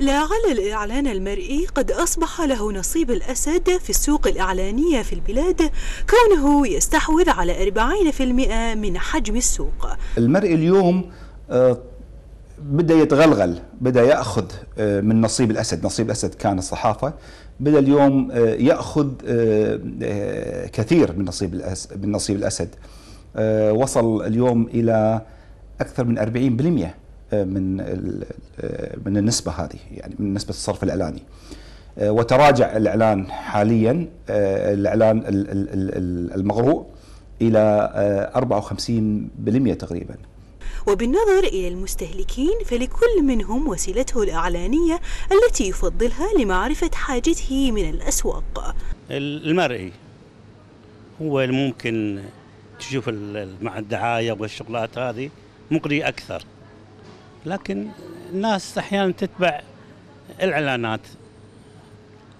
لعل الإعلان المرئي قد أصبح له نصيب الأسد في السوق الإعلانية في البلاد كونه يستحوذ على 40% من حجم السوق. المرئي اليوم آه، بدا يتغلغل بدا يأخذ آه، من نصيب الأسد. نصيب الأسد كان الصحافة. بدا اليوم آه، يأخذ كثير من نصيب الاسد من نصيب الأسد. وصل اليوم إلى أكثر من 40% من من النسبة هذه يعني من نسبة الصرف الإعلاني. وتراجع الإعلان حاليا الإعلان المغروء إلى 54% تقريبا. وبالنظر إلى المستهلكين فلكل منهم وسيلته الإعلانية التي يفضلها لمعرفة حاجته من الأسواق. المرئي هو ممكن تشوف مع الدعاية والشغلات هذه مقري أكثر. لكن الناس أحيانا تتبع الإعلانات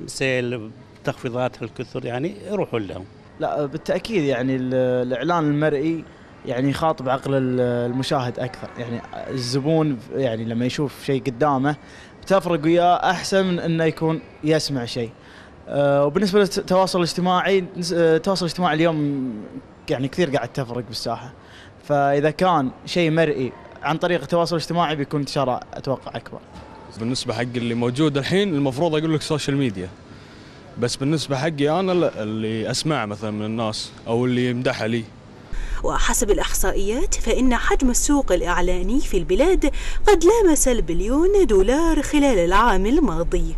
سيل تخفيضات الكثر يعني يروحوا لهم. لا بالتأكيد يعني الإعلان المرئي يعني يخاطب عقل المشاهد أكثر. يعني الزبون يعني لما يشوف شيء قدامه بتفرق وياه أحسن من إنه يكون يسمع شيء. أه وبالنسبة للتواصل الاجتماعي التواصل الاجتماعي اليوم يعني كثير قاعد تفرق بالساحة. فإذا كان شيء مرئي عن طريق التواصل الاجتماعي بيكون انتشاره أتوقع أكبر. بالنسبة حق اللي موجود الحين المفروض أقول لك social media بس بالنسبة حقي أنا اللي اسمع مثلا من الناس أو اللي يمدحها لي. وحسب الإحصائيات فإن حجم السوق الإعلاني في البلاد قد لامس البليون دولار خلال العام الماضي.